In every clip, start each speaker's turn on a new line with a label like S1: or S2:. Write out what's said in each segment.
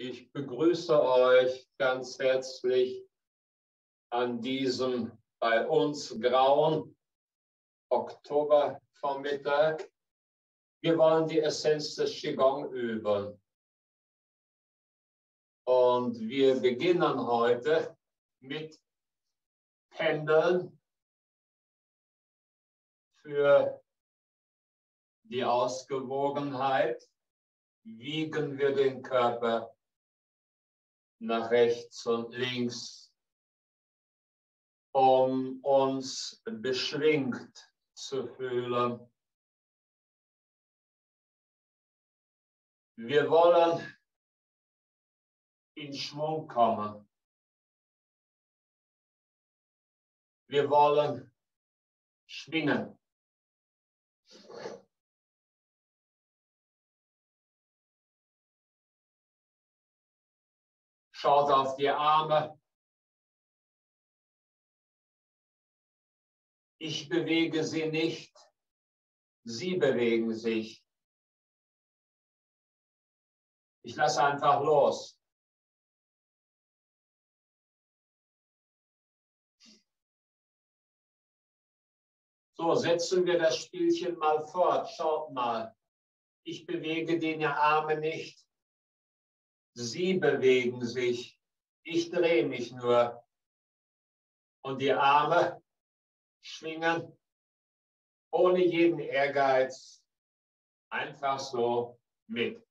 S1: Ich begrüße euch ganz herzlich an diesem bei uns grauen Oktobervormittag. Wir wollen die Essenz des Qigong üben. Und wir beginnen heute mit Pendeln für die Ausgewogenheit. Wiegen wir den Körper nach rechts und links, um uns beschwingt zu fühlen. Wir wollen in Schwung kommen. Wir wollen schwingen. Schaut auf die Arme. Ich bewege sie nicht, sie bewegen sich. Ich lasse einfach los. So, setzen wir das Spielchen mal fort. Schaut mal. Ich bewege den Arme nicht. Sie bewegen sich. Ich drehe mich nur. Und die Arme schwingen ohne jeden Ehrgeiz einfach so mit.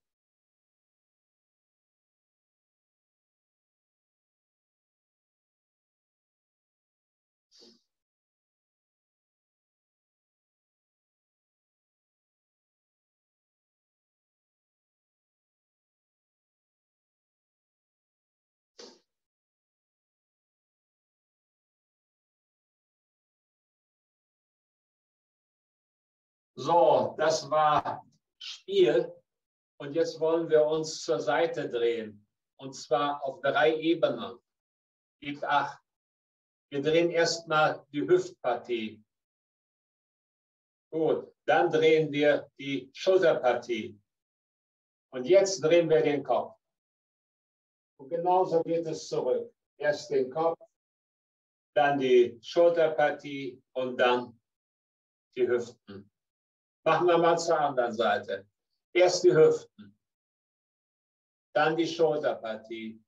S1: So, das war Spiel. Und jetzt wollen wir uns zur Seite drehen. Und zwar auf drei Ebenen. Gebt acht. Wir drehen erstmal die Hüftpartie. Gut, dann drehen wir die Schulterpartie. Und jetzt drehen wir den Kopf. Und genauso geht es zurück. Erst den Kopf, dann die Schulterpartie und dann die Hüften. Machen wir mal zur anderen Seite. Erst die Hüften, dann die Schulterpartie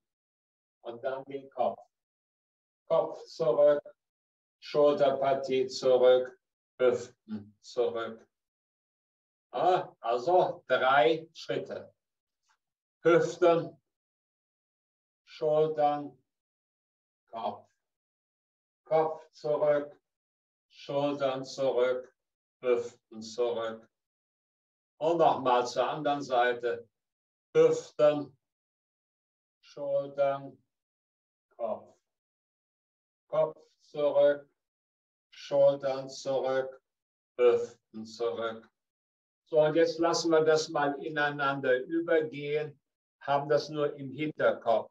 S1: und dann den Kopf. Kopf zurück, Schulterpartie zurück, Hüften zurück. Also drei Schritte. Hüften, Schultern, Kopf. Kopf zurück, Schultern zurück, Hüften zurück. Und nochmal zur anderen Seite. Hüften, Schultern, Kopf. Kopf zurück, Schultern zurück, Hüften zurück. So, und jetzt lassen wir das mal ineinander übergehen, haben das nur im Hinterkopf.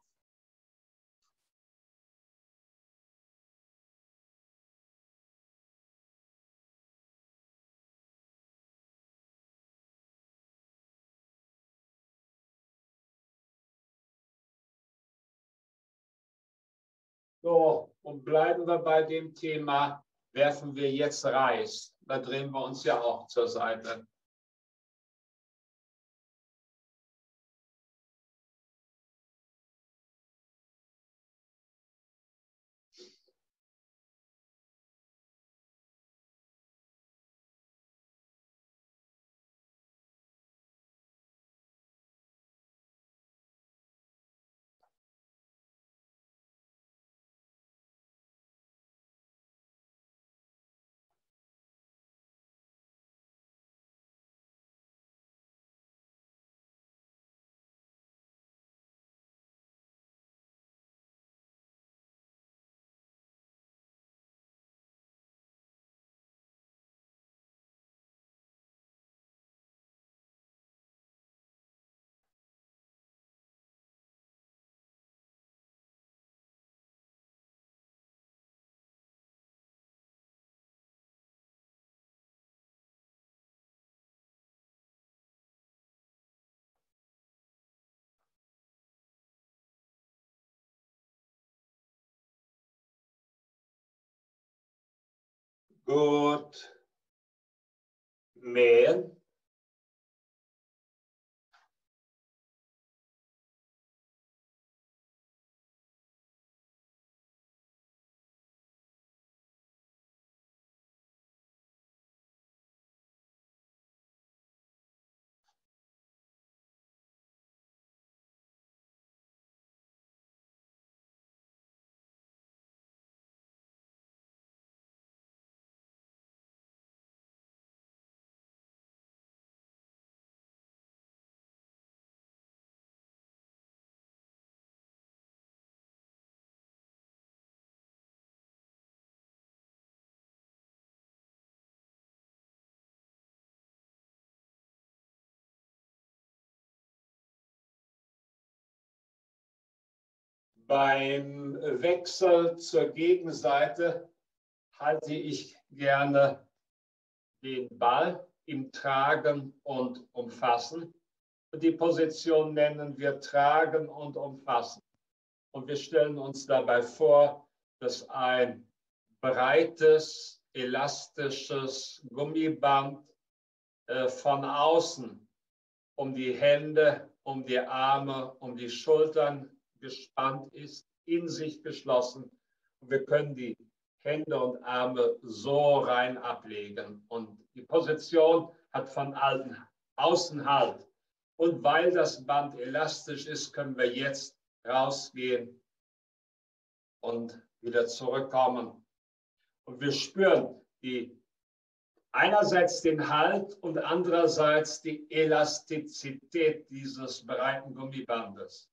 S1: Und bleiben wir bei dem Thema, werfen wir jetzt Reis. Da drehen wir uns ja auch zur Seite. Gut. Mähen. Beim Wechsel zur Gegenseite halte ich gerne den Ball im Tragen und Umfassen. Die Position nennen wir Tragen und Umfassen. Und wir stellen uns dabei vor, dass ein breites, elastisches Gummiband äh, von außen um die Hände, um die Arme, um die Schultern gespannt ist, in sich geschlossen. Und wir können die Hände und Arme so rein ablegen. Und die Position hat von außen Halt. Und weil das Band elastisch ist, können wir jetzt rausgehen und wieder zurückkommen. Und wir spüren die einerseits den Halt und andererseits die Elastizität dieses breiten Gummibandes.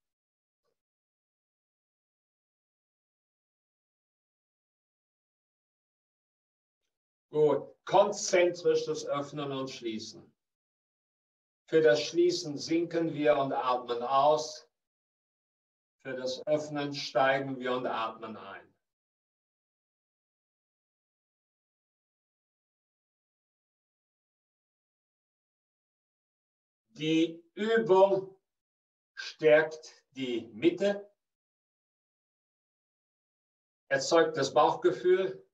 S1: Gut, konzentrisches Öffnen und Schließen. Für das Schließen sinken wir und atmen aus. Für das Öffnen steigen wir und atmen ein. Die Übung stärkt die Mitte, erzeugt das Bauchgefühl,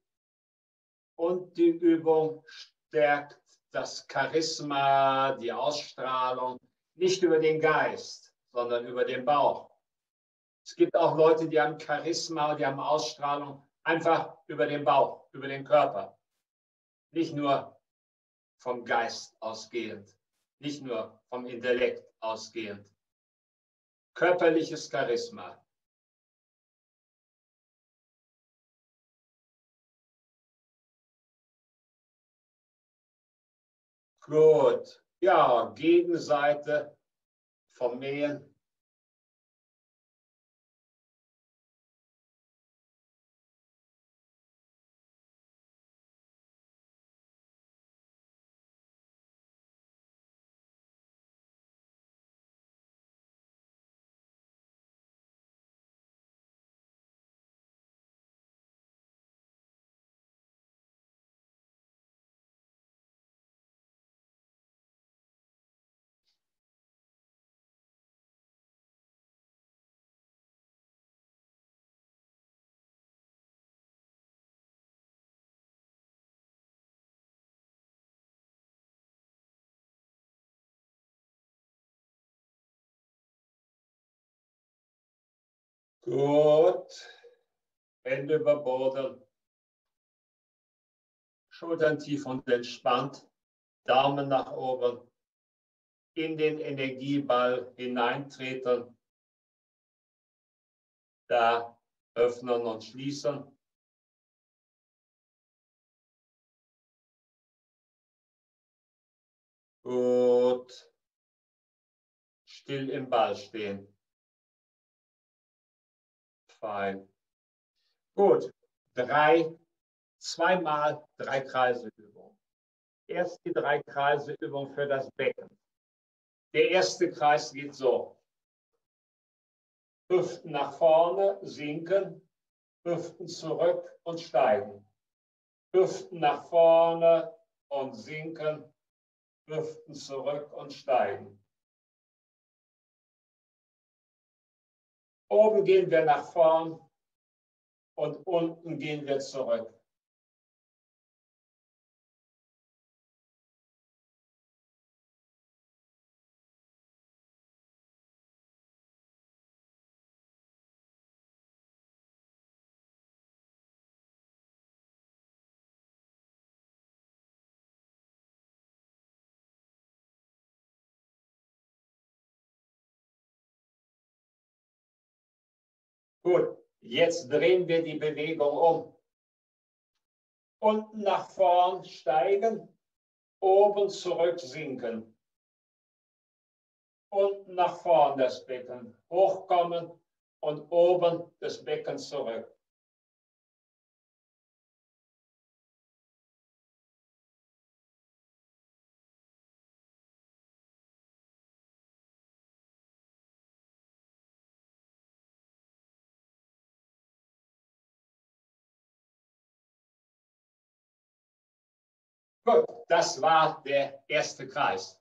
S1: und die Übung stärkt das Charisma, die Ausstrahlung, nicht über den Geist, sondern über den Bauch. Es gibt auch Leute, die haben Charisma, die haben Ausstrahlung einfach über den Bauch, über den Körper. Nicht nur vom Geist ausgehend, nicht nur vom Intellekt ausgehend. Körperliches Charisma. Gut. Ja, Gegenseite vom Gut. Hände über Boden. Schultern tief und entspannt. Daumen nach oben. In den Energieball hineintreten. Da öffnen und schließen. Gut. Still im Ball stehen. Fein. Gut. Drei, zweimal drei Kreiseübungen. Erst die drei Kreiseübungen für das Becken. Der erste Kreis geht so. Hüften nach vorne, sinken, Hüften zurück und steigen. Hüften nach vorne und sinken, Hüften zurück und steigen. Oben gehen wir nach vorn und unten gehen wir zurück. Gut, jetzt drehen wir die Bewegung um. Unten nach vorn steigen, oben zurück sinken. Unten nach vorn das Becken, hochkommen und oben das Becken zurück. Gut, das war der erste Kreis.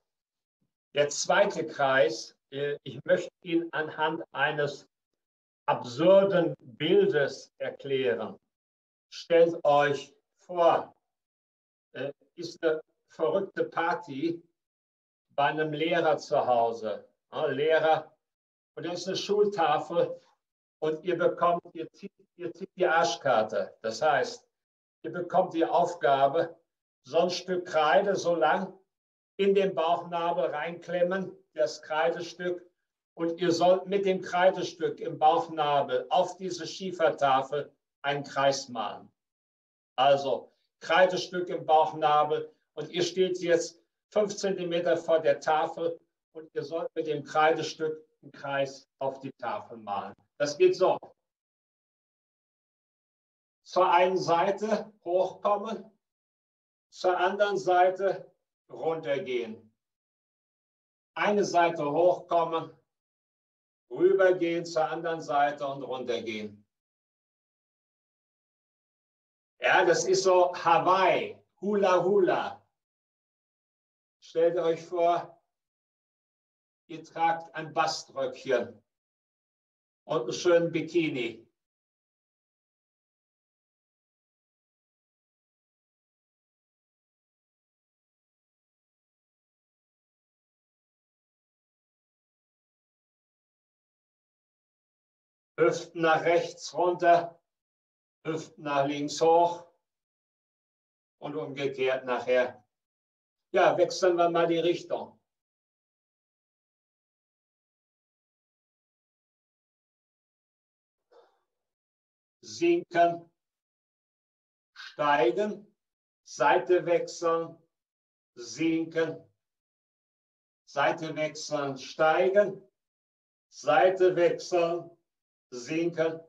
S1: Der zweite Kreis, äh, ich möchte ihn anhand eines absurden Bildes erklären. Stellt euch vor, äh, ist eine verrückte Party bei einem Lehrer zu Hause. Lehrer, und da ist eine Schultafel und ihr bekommt, ihr zieht, ihr zieht die Arschkarte. Das heißt, ihr bekommt die Aufgabe, so ein Stück Kreide so lang in den Bauchnabel reinklemmen, das Kreidestück. Und ihr sollt mit dem Kreidestück im Bauchnabel auf diese Schiefertafel einen Kreis malen. Also Kreidestück im Bauchnabel und ihr steht jetzt fünf Zentimeter vor der Tafel und ihr sollt mit dem Kreidestück einen Kreis auf die Tafel malen. Das geht so. Zur einen Seite hochkommen, zur anderen Seite runtergehen. Eine Seite hochkommen, rübergehen zur anderen Seite und runtergehen. Ja, das ist so Hawaii, Hula Hula. Stellt euch vor, ihr tragt ein Baströckchen und einen schönen Bikini. Hüften nach rechts runter, Hüften nach links hoch und umgekehrt nachher. Ja, wechseln wir mal die Richtung. Sinken, steigen, Seite wechseln, sinken, Seite wechseln, steigen, Seite wechseln, sinken,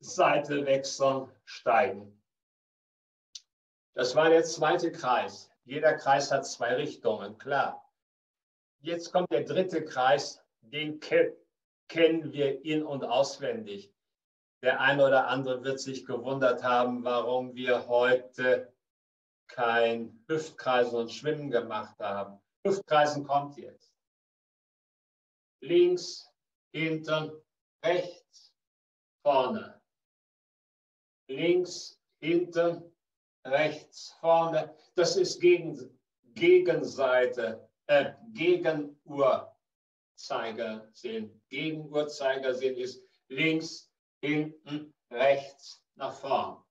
S1: Seite wechseln, steigen. Das war der zweite Kreis. Jeder Kreis hat zwei Richtungen, klar. Jetzt kommt der dritte Kreis, den ke kennen wir in- und auswendig. Der eine oder andere wird sich gewundert haben, warum wir heute kein Hüftkreisen und Schwimmen gemacht haben. Hüftkreisen kommt jetzt. Links, hinten, rechts, vorne, links, hinten, rechts, vorne. Das ist gegen, Gegenseite, äh, Gegenuhrzeigersinn. Gegenuhrzeigersinn ist links, hinten, rechts, nach vorn.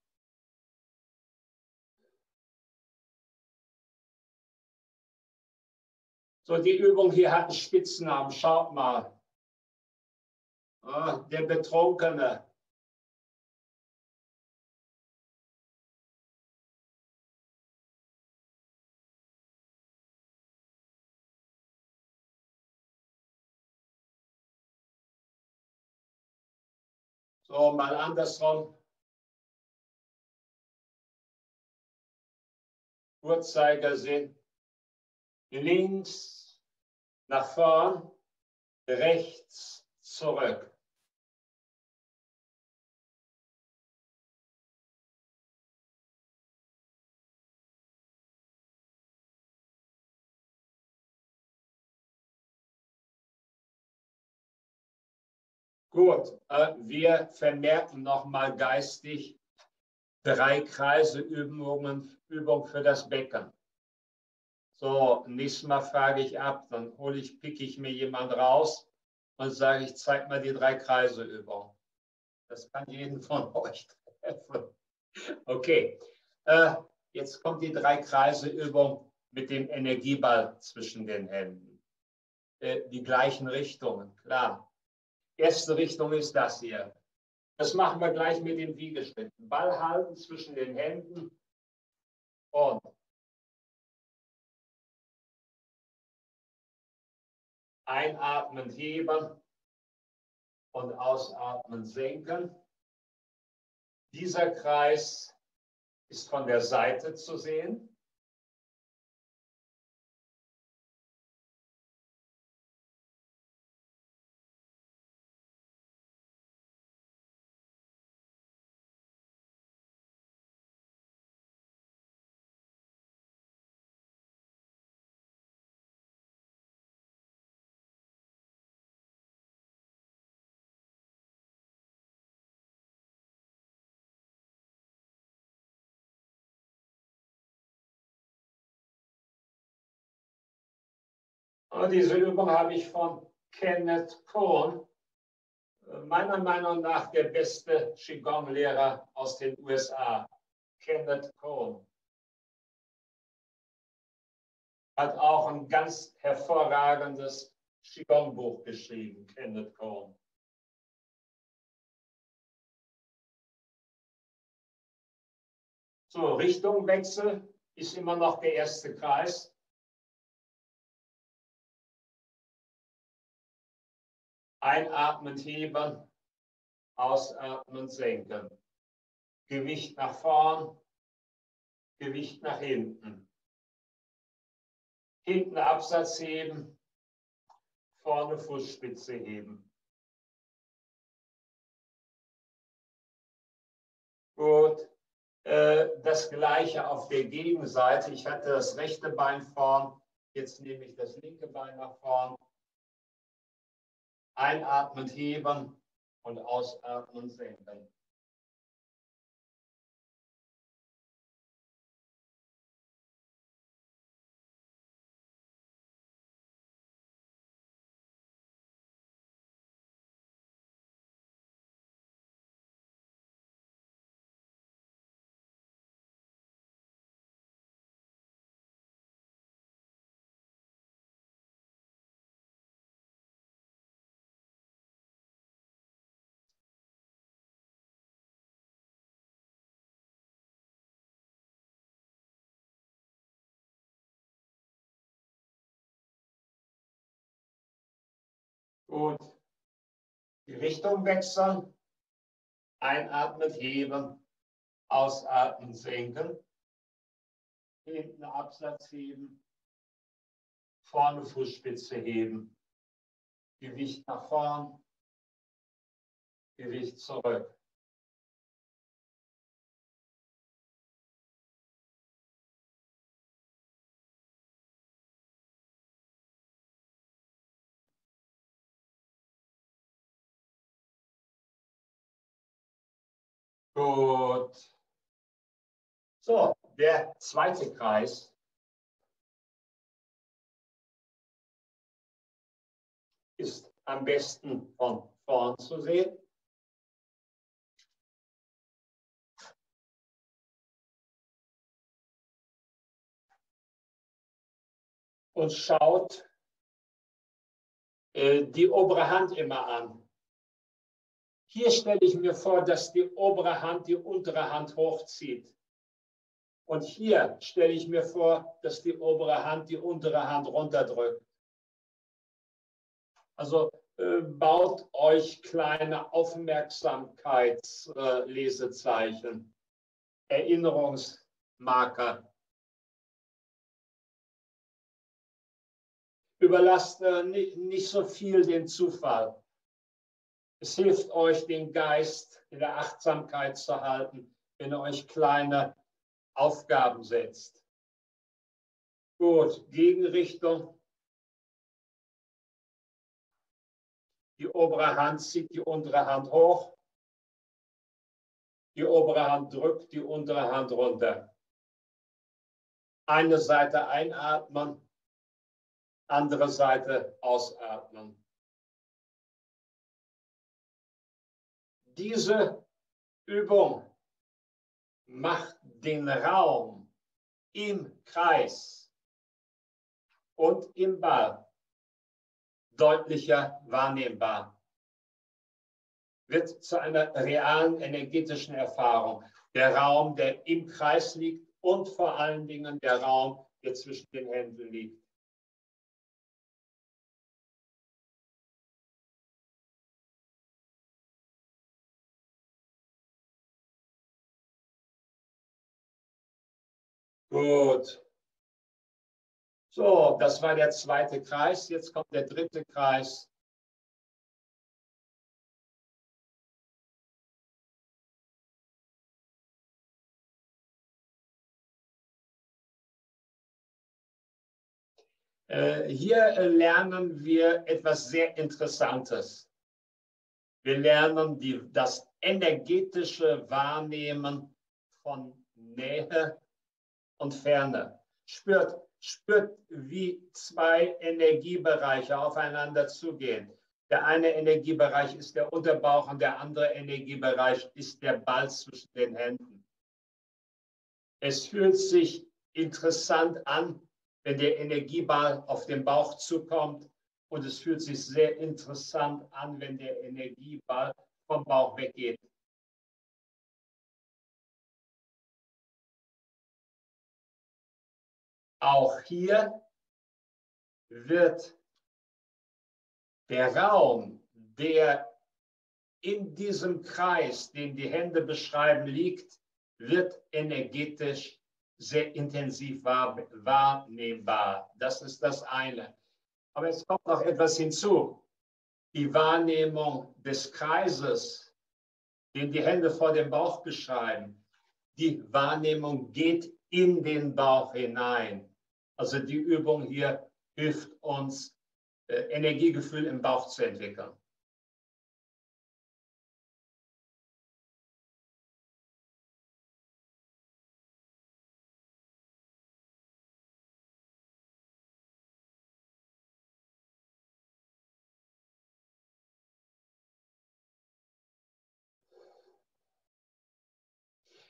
S1: So, die Übung hier hat einen Spitznamen. Schaut mal. Ah, der Betrunkene. So, mal andersrum. Uhrzeigersinn. Links nach vorn, rechts zurück. Gut, äh, wir vermerken nochmal geistig drei Kreiseübungen Übung für das Becken. So, nächstes Mal frage ich ab, dann hole ich, picke ich mir jemand raus und sage, ich zeige mal die drei Kreiseübungen. Das kann jeden von euch treffen. Okay, äh, jetzt kommt die drei Kreiseübung mit dem Energieball zwischen den Händen. Äh, die gleichen Richtungen, klar. Erste Richtung ist das hier. Das machen wir gleich mit den Wiegeschritten. Ball halten zwischen den Händen und einatmen, heben und ausatmen, senken. Dieser Kreis ist von der Seite zu sehen. Und diese Übung habe ich von Kenneth Cohn, meiner Meinung nach der beste Qigong-Lehrer aus den USA. Kenneth Cohn. Hat auch ein ganz hervorragendes Qigong-Buch geschrieben, Kenneth Cohn. So, Richtungwechsel ist immer noch der erste Kreis. Einatmen, heben, ausatmen, senken. Gewicht nach vorn, Gewicht nach hinten. Hinten Absatz heben, vorne Fußspitze heben. Gut, äh, das gleiche auf der Gegenseite. Ich hatte das rechte Bein vorn, jetzt nehme ich das linke Bein nach vorn. Einatmen, heben und ausatmen, senken. Gut. Die Richtung wechseln. Einatmen, heben. Ausatmen, senken. Hinten Absatz heben. Vorne Fußspitze heben. Gewicht nach vorn. Gewicht zurück. Gut. So, der zweite Kreis. Ist am besten von vorn zu sehen. Und schaut äh, die obere Hand immer an. Hier stelle ich mir vor, dass die obere Hand die untere Hand hochzieht. Und hier stelle ich mir vor, dass die obere Hand die untere Hand runterdrückt. Also äh, baut euch kleine Aufmerksamkeitslesezeichen, äh, Erinnerungsmarker. Überlasst äh, nicht, nicht so viel den Zufall. Es hilft euch, den Geist in der Achtsamkeit zu halten, wenn ihr euch kleine Aufgaben setzt. Gut, Gegenrichtung. Die obere Hand zieht die untere Hand hoch. Die obere Hand drückt die untere Hand runter. Eine Seite einatmen, andere Seite ausatmen. Diese Übung macht den Raum im Kreis und im Ball deutlicher wahrnehmbar. wird zu einer realen energetischen Erfahrung. Der Raum, der im Kreis liegt und vor allen Dingen der Raum, der zwischen den Händen liegt. Gut. So, das war der zweite Kreis. Jetzt kommt der dritte Kreis. Äh, hier lernen wir etwas sehr Interessantes. Wir lernen die, das energetische Wahrnehmen von Nähe und Ferne. Spürt, spürt, wie zwei Energiebereiche aufeinander zugehen. Der eine Energiebereich ist der Unterbauch und der andere Energiebereich ist der Ball zwischen den Händen. Es fühlt sich interessant an, wenn der Energieball auf den Bauch zukommt. Und es fühlt sich sehr interessant an, wenn der Energieball vom Bauch weggeht. Auch hier wird der Raum, der in diesem Kreis, den die Hände beschreiben, liegt, wird energetisch sehr intensiv wahrnehmbar. Das ist das eine. Aber es kommt noch etwas hinzu. Die Wahrnehmung des Kreises, den die Hände vor dem Bauch beschreiben, die Wahrnehmung geht in den Bauch hinein. Also die Übung hier hilft uns, äh, Energiegefühl im Bauch zu entwickeln.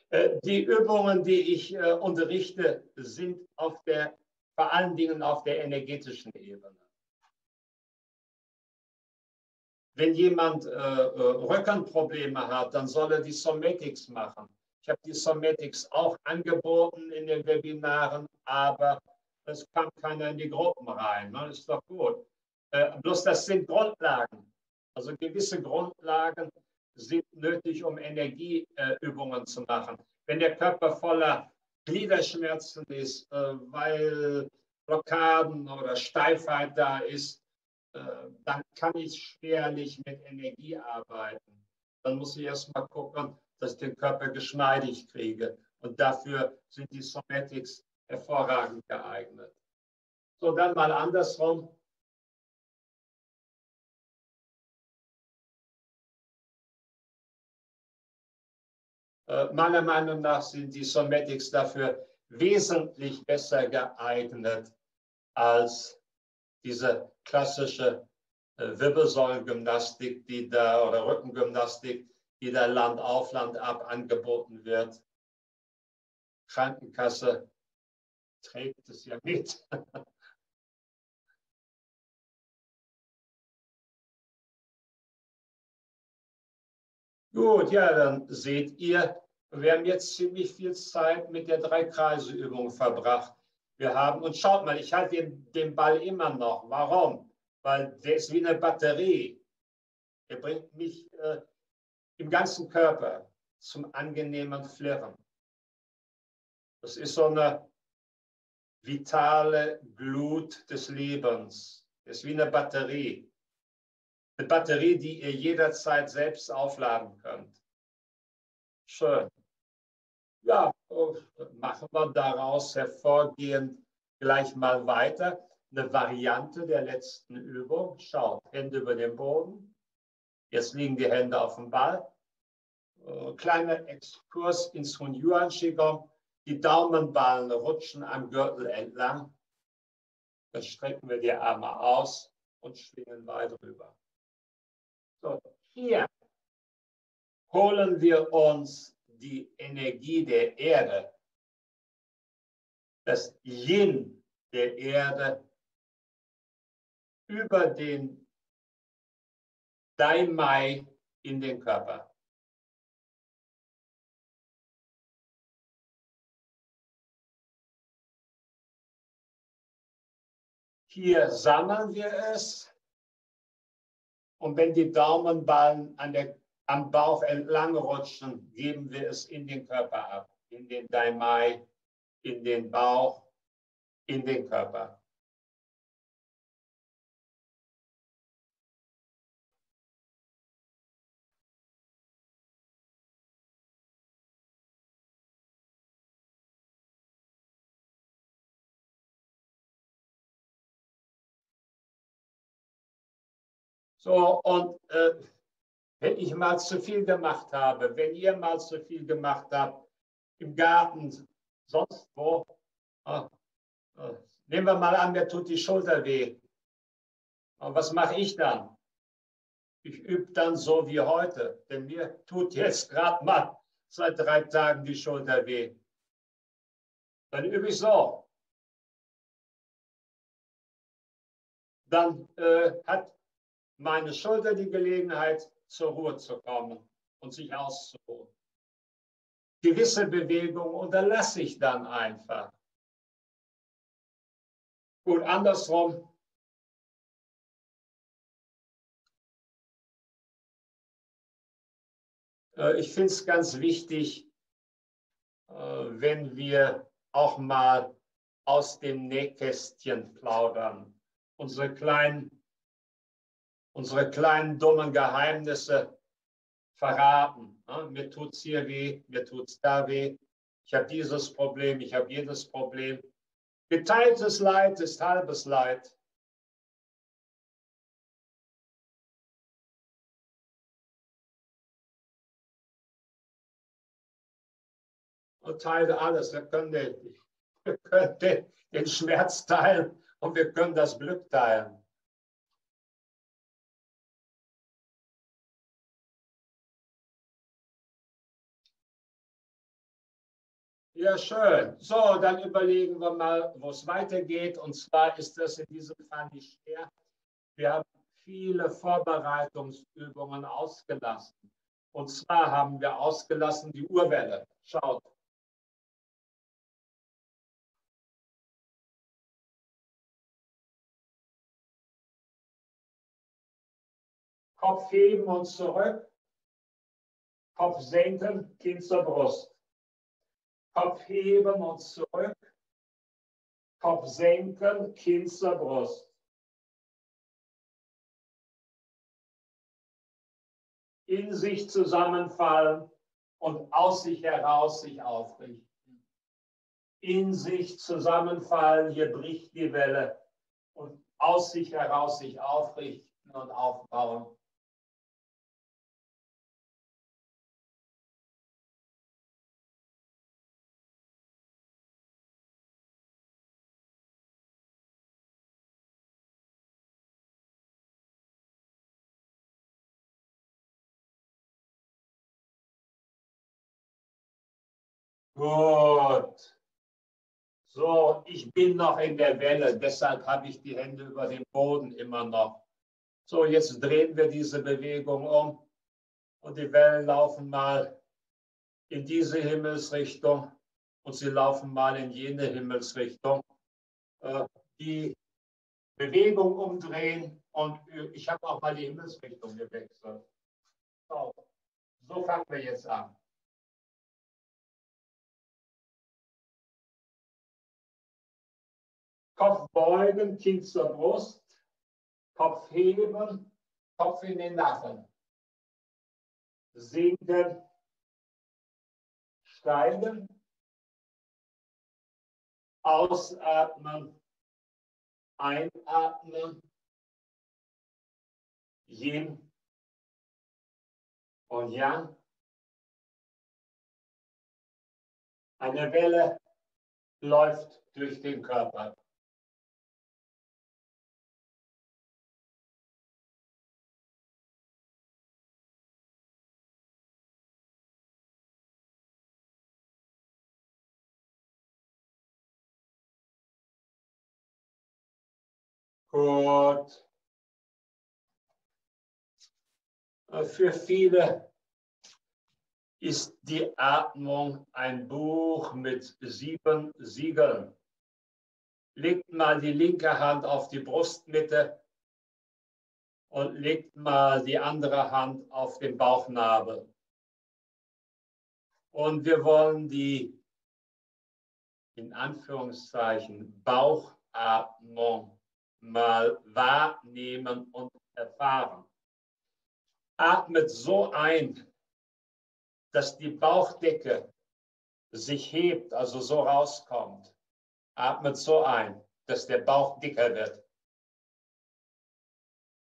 S1: Äh, die Übungen, die ich äh, unterrichte, sind auf der, vor allen Dingen auf der energetischen Ebene. Wenn jemand äh, äh, Rückenprobleme hat, dann soll er die Somatics machen. Ich habe die Somatics auch angeboten in den Webinaren, aber es kam keiner in die Gruppen rein. Ne? Ist doch gut. Äh, bloß das sind Grundlagen. Also gewisse Grundlagen sind nötig, um Energieübungen zu machen. Wenn der Körper voller Gliederschmerzen ist, äh, weil Blockaden oder Steifheit da ist, äh, dann kann ich schwerlich mit Energie arbeiten. Dann muss ich erstmal gucken, dass ich den Körper geschmeidig kriege. Und dafür sind die Somatics hervorragend geeignet. So, dann mal andersrum. Meiner Meinung nach sind die Somatics dafür wesentlich besser geeignet als diese klassische äh, Wirbelsäulengymnastik, die da oder Rückengymnastik, die da Land auf Land ab angeboten wird. Krankenkasse trägt es ja mit. Gut, ja, dann seht ihr, wir haben jetzt ziemlich viel Zeit mit der Drei-Kreise-Übung verbracht. Wir haben, und schaut mal, ich halte den, den Ball immer noch. Warum? Weil der ist wie eine Batterie. Er bringt mich äh, im ganzen Körper zum angenehmen Flirren. Das ist so eine vitale Glut des Lebens. Das ist wie eine Batterie. Eine Batterie, die ihr jederzeit selbst aufladen könnt. Schön. Ja, machen wir daraus hervorgehend gleich mal weiter. Eine Variante der letzten Übung. Schaut, Hände über den Boden. Jetzt liegen die Hände auf dem Ball. Äh, kleiner Exkurs ins Hun Yuan Qigong. Die Daumenballen rutschen am Gürtel entlang. Dann strecken wir die Arme aus und schwingen weit rüber. So, hier holen wir uns die Energie der Erde, das Yin der Erde über den Daimai in den Körper. Hier sammeln wir es. Und wenn die Daumenballen an der, am Bauch entlang rutschen, geben wir es in den Körper ab. In den Daimai, in den Bauch, in den Körper. So, und äh, wenn ich mal zu viel gemacht habe, wenn ihr mal zu viel gemacht habt, im Garten, sonst wo, äh, äh, nehmen wir mal an, mir tut die Schulter weh. Und was mache ich dann? Ich übe dann so wie heute, denn mir tut jetzt gerade mal seit drei Tagen die Schulter weh. Dann übe ich so. Dann äh, hat meine Schulter die Gelegenheit, zur Ruhe zu kommen und sich auszuruhen. Gewisse Bewegungen unterlasse ich dann einfach. Gut, andersrum. Äh, ich finde es ganz wichtig, äh, wenn wir auch mal aus dem Nähkästchen plaudern. Unsere kleinen unsere kleinen dummen Geheimnisse verraten. Mir tut es hier weh, mir tut es da weh. Ich habe dieses Problem, ich habe jedes Problem. Geteiltes Leid ist halbes Leid. Und teile alles. Wir können, den, wir können den Schmerz teilen und wir können das Glück teilen. Ja, schön. So, dann überlegen wir mal, wo es weitergeht. Und zwar ist das in diesem Fall nicht schwer. Wir haben viele Vorbereitungsübungen ausgelassen. Und zwar haben wir ausgelassen die Urwelle. Schaut. Kopf heben und zurück. Kopf senken, Kinn zur Brust. Kopf heben und zurück. Kopf senken, Kinn zur Brust. In sich zusammenfallen und aus sich heraus sich aufrichten. In sich zusammenfallen, hier bricht die Welle und aus sich heraus sich aufrichten und aufbauen. Gut. So, ich bin noch in der Welle, deshalb habe ich die Hände über dem Boden immer noch. So, jetzt drehen wir diese Bewegung um und die Wellen laufen mal in diese Himmelsrichtung und sie laufen mal in jene Himmelsrichtung. Äh, die Bewegung umdrehen und ich habe auch mal die Himmelsrichtung gewechselt. So, so fangen wir jetzt an. Kopf beugen, Kinn zur Brust, Kopf heben, Kopf in den Nacken. Sinken, steigen, ausatmen, einatmen, Yin und Yang. Eine Welle läuft durch den Körper. Gut. Äh, Für viele ist die Atmung ein Buch mit sieben Siegeln. Legt mal die linke Hand auf die Brustmitte und legt mal die andere Hand auf den Bauchnabel. Und wir wollen die in Anführungszeichen Bauchatmung mal wahrnehmen und erfahren. Atmet so ein, dass die Bauchdecke sich hebt, also so rauskommt. Atmet so ein, dass der Bauch dicker wird.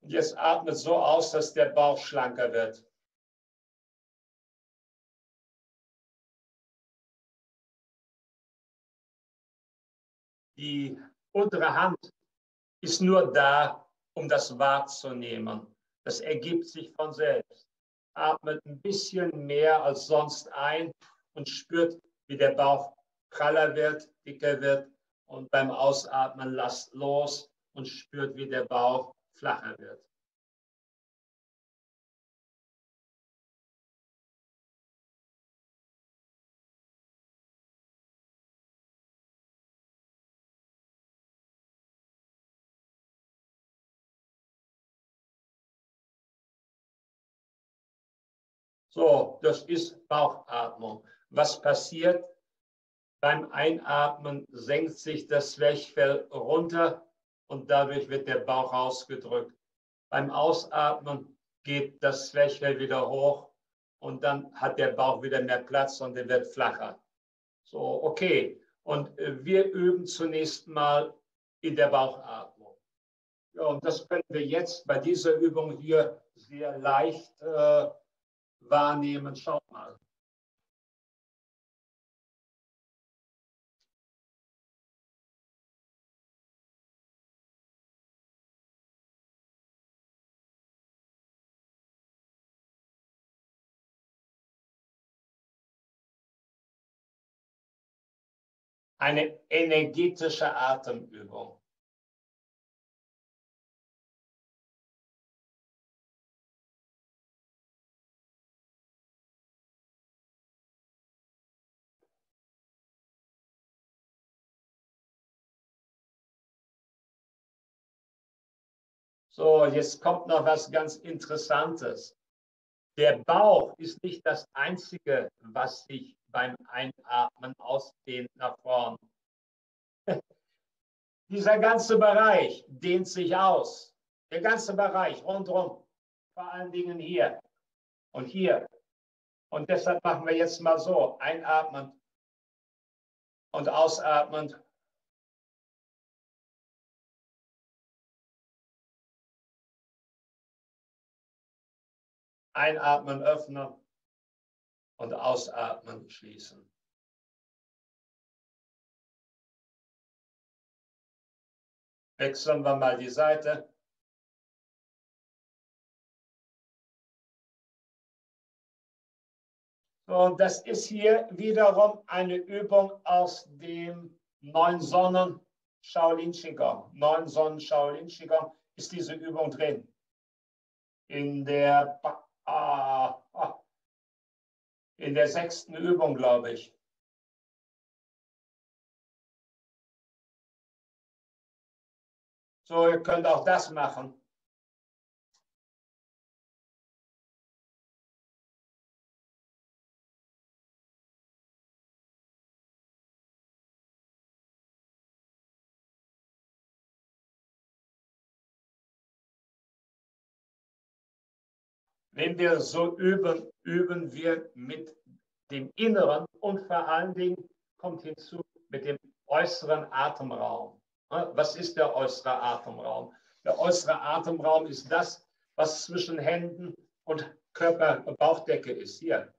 S1: Jetzt atmet so aus, dass der Bauch schlanker wird. Die untere Hand ist nur da, um das wahrzunehmen. Das ergibt sich von selbst. Atmet ein bisschen mehr als sonst ein und spürt, wie der Bauch praller wird, dicker wird. Und beim Ausatmen lasst los und spürt, wie der Bauch flacher wird. So, das ist Bauchatmung. Was passiert? Beim Einatmen senkt sich das Zwerchfell runter und dadurch wird der Bauch ausgedrückt. Beim Ausatmen geht das Zwerchfell wieder hoch und dann hat der Bauch wieder mehr Platz und er wird flacher. So, okay. Und äh, wir üben zunächst mal in der Bauchatmung. Ja, und das können wir jetzt bei dieser Übung hier sehr leicht äh, wahrnehmen. Schaut mal. Eine energetische Atemübung. So, jetzt kommt noch was ganz Interessantes. Der Bauch ist nicht das Einzige, was sich beim Einatmen ausdehnt nach vorn. Dieser ganze Bereich dehnt sich aus. Der ganze Bereich rundherum. Vor allen Dingen hier und hier. Und deshalb machen wir jetzt mal so. Einatmend und ausatmend Einatmen, öffnen und ausatmen, schließen. Wechseln wir mal die Seite. Und das ist hier wiederum eine Übung aus dem neun Sonnen Shaolin Qigong. Neun Sonnen Shaolin Qigong ist diese Übung drin. In der ah, in der sechsten Übung, glaube ich. So, ihr könnt auch das machen. Wenn wir so üben, üben wir mit dem Inneren und vor allen Dingen kommt hinzu mit dem äußeren Atemraum. Was ist der äußere Atemraum? Der äußere Atemraum ist das, was zwischen Händen und Körper, Bauchdecke ist. Hier.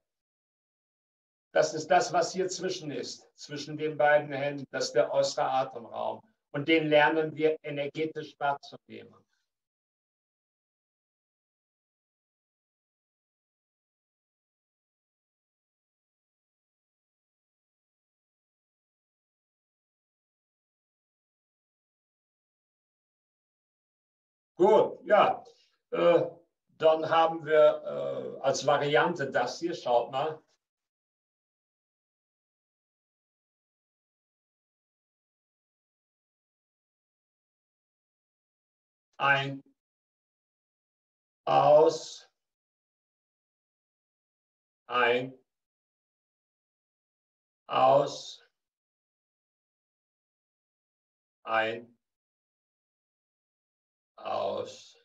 S1: Das ist das, was hier zwischen ist, zwischen den beiden Händen. Das ist der äußere Atemraum. Und den lernen wir energetisch wahrzunehmen. Gut, ja. Äh, Dann haben wir äh, als Variante das hier, schaut mal. Ein, aus, ein, aus, ein, aus.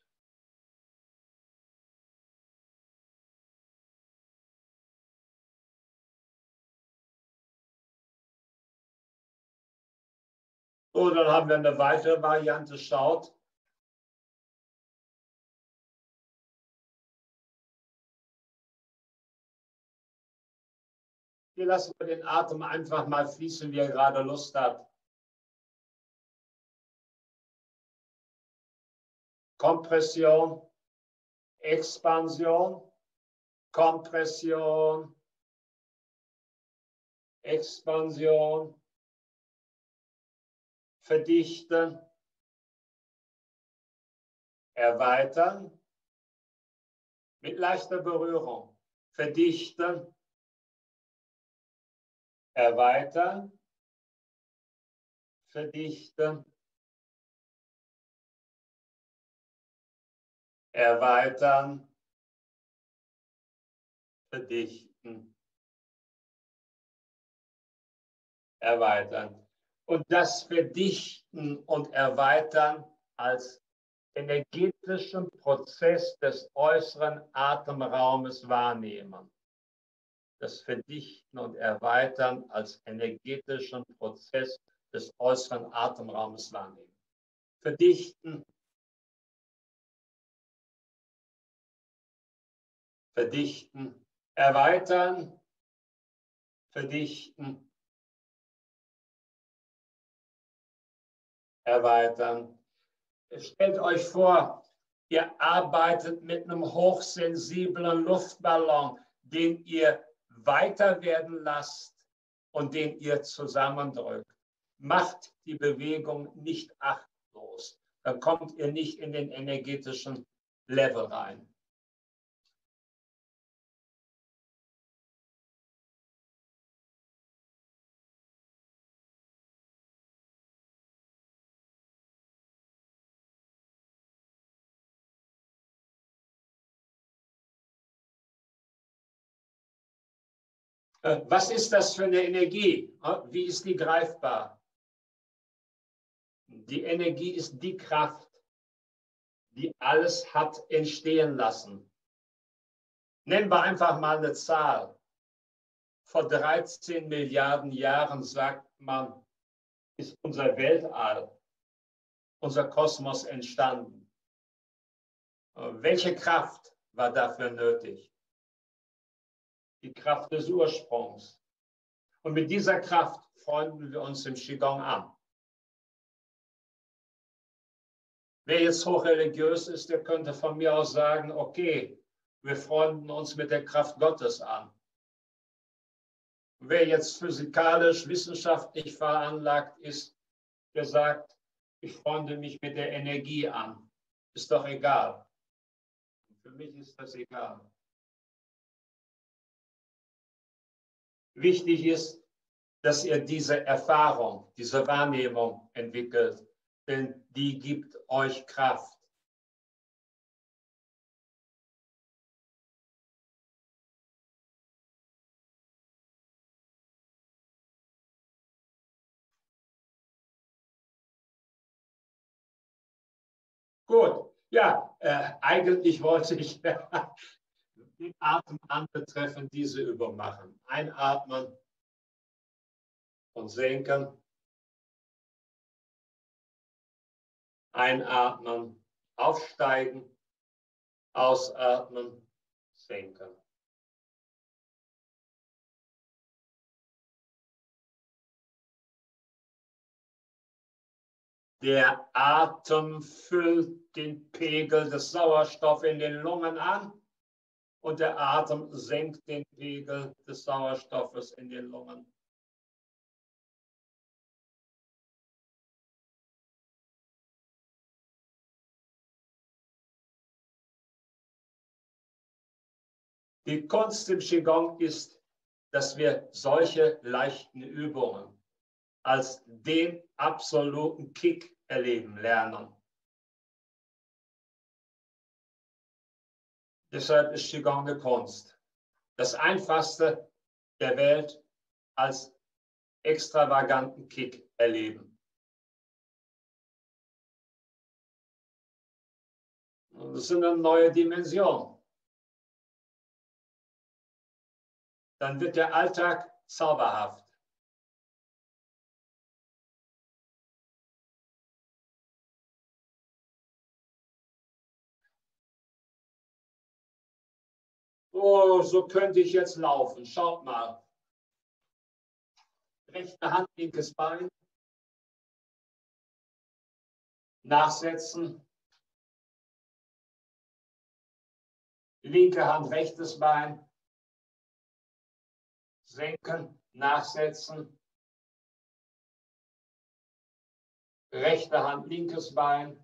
S1: Und dann haben wir eine weitere Variante, schaut. Hier lassen wir den Atem einfach mal fließen, wie er gerade Lust hat. Kompression, Expansion, Kompression, Expansion, verdichten, erweitern, mit leichter Berührung, verdichten, erweitern, verdichten, erweitern, verdichten, erweitern und das Verdichten und Erweitern als energetischen Prozess des äußeren Atemraumes wahrnehmen. Das Verdichten und Erweitern als energetischen Prozess des äußeren Atemraumes wahrnehmen. Verdichten, verdichten, erweitern, verdichten, erweitern. Stellt euch vor, ihr arbeitet mit einem hochsensiblen Luftballon, den ihr weiter werden lasst und den ihr zusammendrückt. Macht die Bewegung nicht achtlos. Dann kommt ihr nicht in den energetischen Level rein. Was ist das für eine Energie? Äh, wie ist die greifbar? Die Energie ist die Kraft, die alles hat entstehen lassen. Nennen wir einfach mal eine Zahl. Vor 13 Milliarden Jahren, sagt man, ist unser Weltall, unser Kosmos entstanden. Äh, welche Kraft war dafür nötig? Die Kraft des Ursprungs. Und mit dieser Kraft freunden wir uns im Qigong an. Wer jetzt hochreligiös ist, der könnte von mir aus sagen, okay, wir freunden uns mit der Kraft Gottes an. Wer jetzt physikalisch, wissenschaftlich veranlagt ist, der sagt, ich freunde mich mit der Energie an. Ist doch egal. Für mich ist das egal. Wichtig ist, dass ihr diese Erfahrung, diese Wahrnehmung entwickelt, denn die gibt euch Kraft. Gut, ja, äh, eigentlich wollte ich den Atem anbetreffend diese Übung machen. Einatmen und senken. Einatmen, aufsteigen, ausatmen, senken. Der Atem füllt den Pegel des Sauerstoffs in den Lungen an und der Atem senkt den Pegel des Sauerstoffes in den Lungen. Die Kunst im Qigong ist, dass wir solche leichten Übungen als den absoluten Kick erleben lernen. Deshalb ist Qigong eine Kunst. Das einfachste der Welt als extravaganten Kick erleben. Und das ist eine neue Dimension. Dann wird der Alltag zauberhaft. Oh, so könnte ich jetzt laufen. Schaut mal. Rechte Hand, linkes Bein. Nachsetzen. Linke Hand, rechtes Bein. Senken, nachsetzen. Rechte Hand, linkes Bein.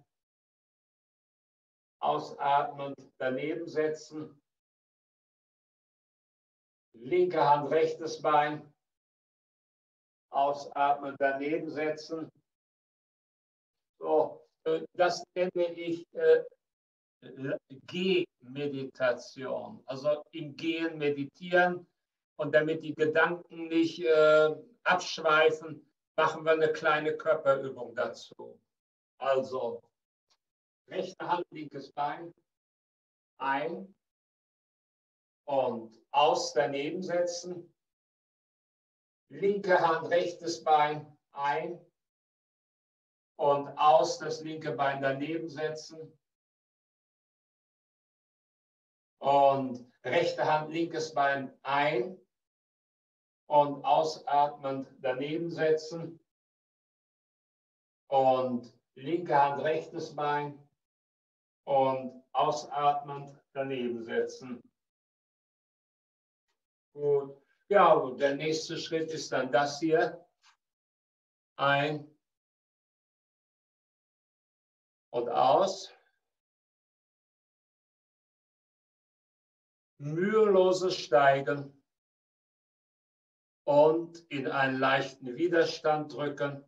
S1: Ausatmen, daneben setzen linke Hand, rechtes Bein. Ausatmen, daneben setzen. So, äh, das nenne ich äh, Gehmeditation. Also im Gehen meditieren. Und damit die Gedanken nicht äh, abschweifen, machen wir eine kleine Körperübung dazu. Also, rechte Hand, linkes Bein. Ein, und aus daneben setzen. Linke Hand, rechtes Bein ein und aus das linke Bein daneben setzen. Und rechte Hand, linkes Bein ein und ausatmend daneben setzen. Und linke Hand, rechtes Bein und ausatmend daneben setzen. Gut. Ja, und der nächste Schritt ist dann das hier. Ein und aus. Müheloses Steigen und in einen leichten Widerstand drücken,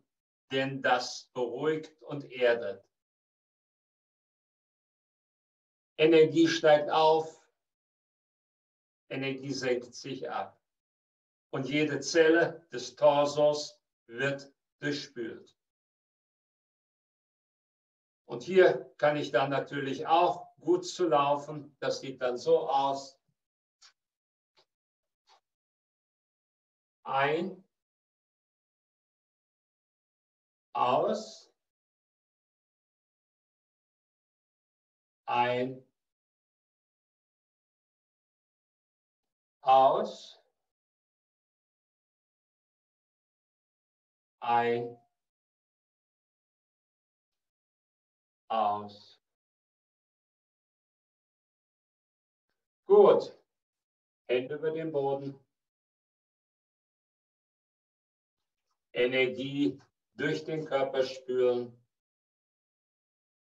S1: denn das beruhigt und erdet. Energie steigt auf, Energie senkt sich ab. Und jede Zelle des Torsos wird durchspült. Und hier kann ich dann natürlich auch gut zu laufen. Das sieht dann so aus. Ein, aus, ein, aus, ein, aus. Gut. Hände über den Boden. Energie durch den Körper spüren.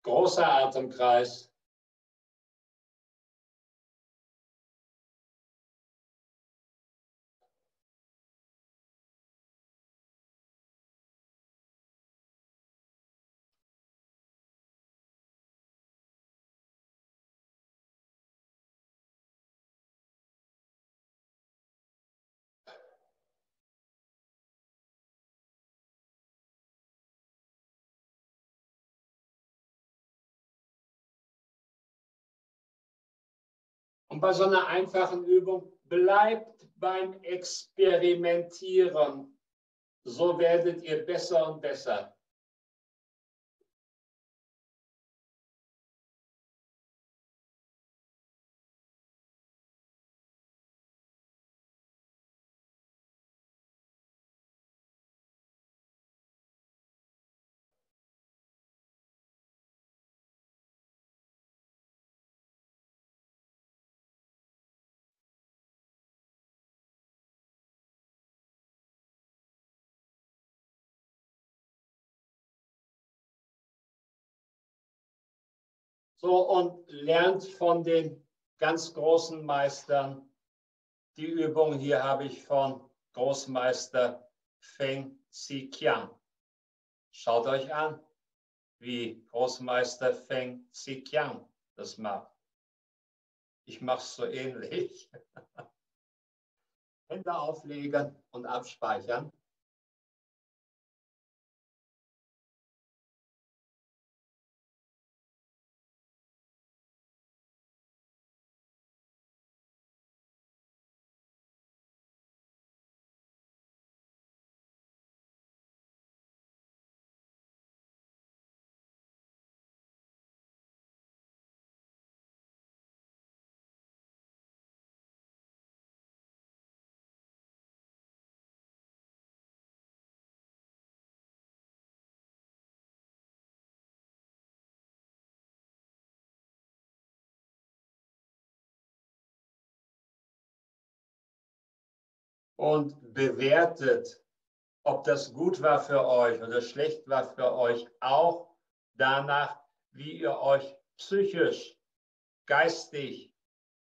S1: Großer Atemkreis. Und bei so einer einfachen Übung bleibt beim Experimentieren. So werdet ihr besser und besser. So und lernt von den ganz großen Meistern. Die Übung hier habe ich von Großmeister Feng Ziqiang. Schaut euch an, wie Großmeister Feng Ziqiang das macht. Ich mache es so ähnlich. Hände auflegen und abspeichern. Und bewertet, ob das gut war für euch oder schlecht war für euch, auch danach, wie ihr euch psychisch, geistig,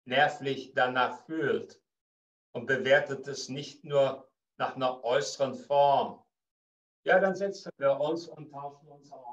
S1: nervlich danach fühlt. Und bewertet es nicht nur nach einer äußeren Form. Ja, dann setzen wir uns und tauschen uns aus.